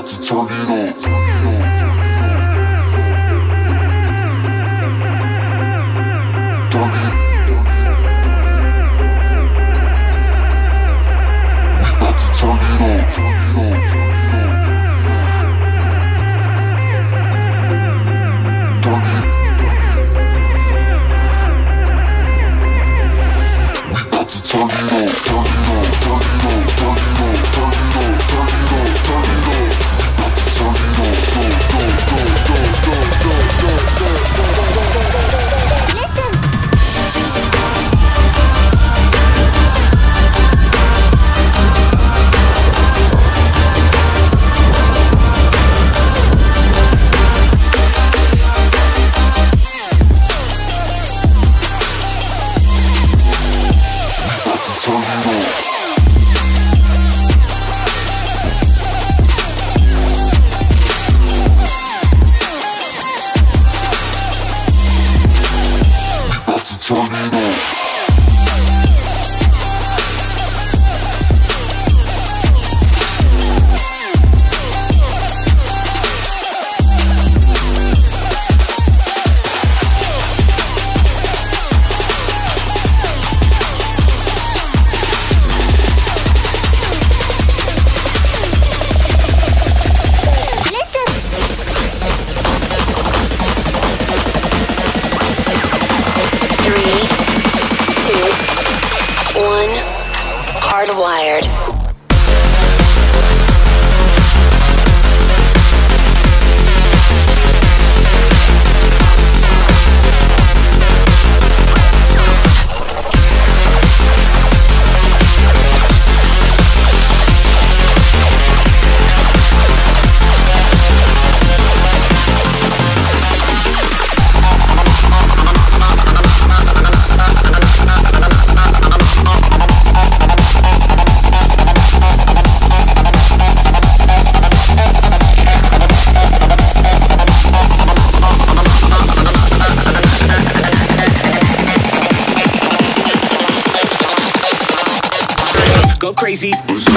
about to turn it on. Turn it. We about to turn it up. Turn it. We to turn it. Hardwired. crazy.